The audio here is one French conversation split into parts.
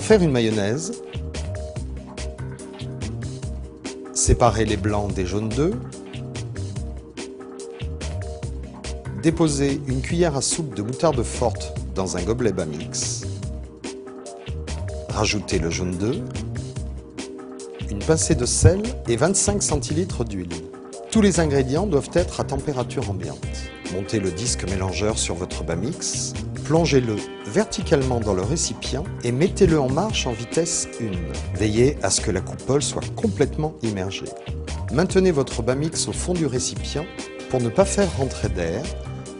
faire une mayonnaise, séparez les blancs des jaunes d'œufs, déposez une cuillère à soupe de moutarde forte dans un gobelet bas mix, rajoutez le jaune d'œuf, une pincée de sel et 25 centilitres d'huile. Tous les ingrédients doivent être à température ambiante. Montez le disque mélangeur sur votre bas mix, plongez-le verticalement dans le récipient et mettez-le en marche en vitesse 1. Veillez à ce que la coupole soit complètement immergée. Maintenez votre bas mix au fond du récipient pour ne pas faire rentrer d'air,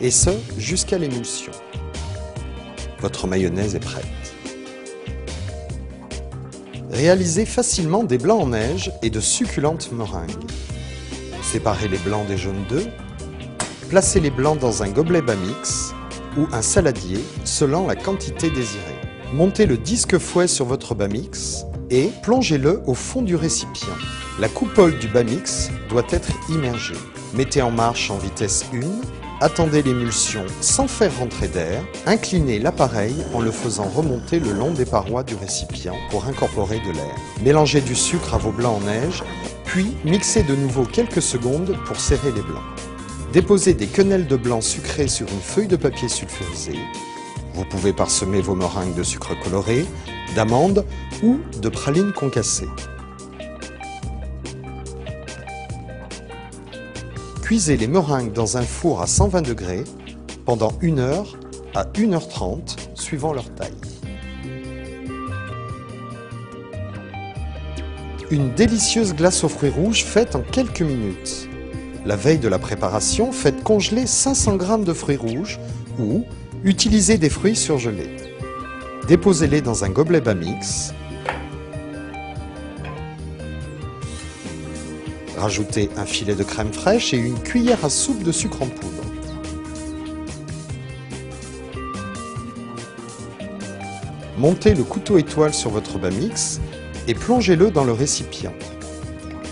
et ce jusqu'à l'émulsion. Votre mayonnaise est prête. Réalisez facilement des blancs en neige et de succulentes meringues. Séparez les blancs des jaunes d'œufs, placez les blancs dans un gobelet bas mix ou un saladier selon la quantité désirée. Montez le disque fouet sur votre bas mix et plongez-le au fond du récipient. La coupole du bas mix doit être immergée. Mettez en marche en vitesse 1, attendez l'émulsion sans faire rentrer d'air, inclinez l'appareil en le faisant remonter le long des parois du récipient pour incorporer de l'air. Mélangez du sucre à vos blancs en neige, puis mixez de nouveau quelques secondes pour serrer les blancs. Déposez des quenelles de blanc sucré sur une feuille de papier sulfurisé. Vous pouvez parsemer vos meringues de sucre coloré, d'amandes ou de pralines concassées. Cuisez les meringues dans un four à 120 degrés pendant 1 heure à 1h30 suivant leur taille. Une délicieuse glace aux fruits rouges faite en quelques minutes. La veille de la préparation, faites congeler 500 g de fruits rouges ou utilisez des fruits surgelés. Déposez-les dans un gobelet bas mix. Rajoutez un filet de crème fraîche et une cuillère à soupe de sucre en poudre. Montez le couteau étoile sur votre bas mix et plongez-le dans le récipient.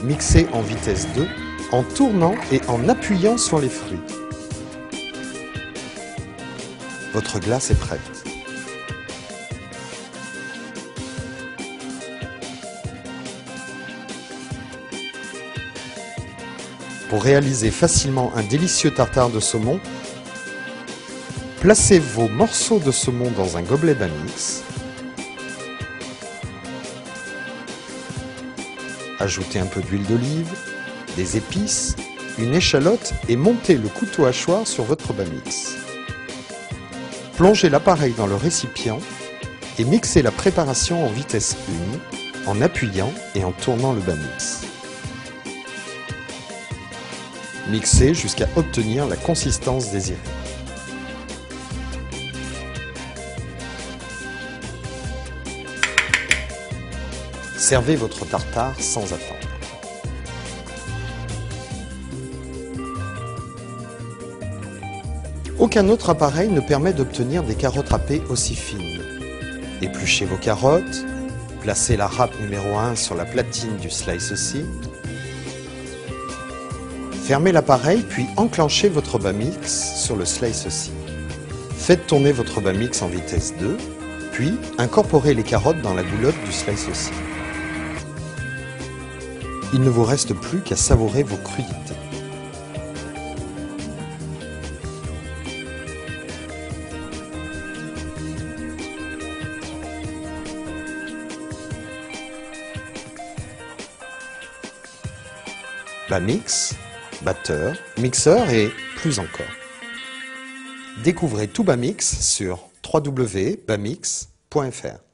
Mixez en vitesse 2 en tournant et en appuyant sur les fruits. Votre glace est prête. Pour réaliser facilement un délicieux tartare de saumon, placez vos morceaux de saumon dans un gobelet bas mix. Ajoutez un peu d'huile d'olive, des épices, une échalote et montez le couteau hachoir sur votre bas mix. Plongez l'appareil dans le récipient et mixez la préparation en vitesse 1 en appuyant et en tournant le bas mix. Mixez jusqu'à obtenir la consistance désirée. Servez votre tartare sans attendre. Aucun autre appareil ne permet d'obtenir des carottes râpées aussi fines. Épluchez vos carottes, placez la râpe numéro 1 sur la platine du slice aussi. Fermez l'appareil puis enclenchez votre bas mix sur le slice aussi. Faites tourner votre bas mix en vitesse 2, puis incorporez les carottes dans la goulotte du slice aussi. Il ne vous reste plus qu'à savourer vos crudités. Bamix, batteur, mixeur et plus encore. Découvrez tout Bamix sur www.bamix.fr.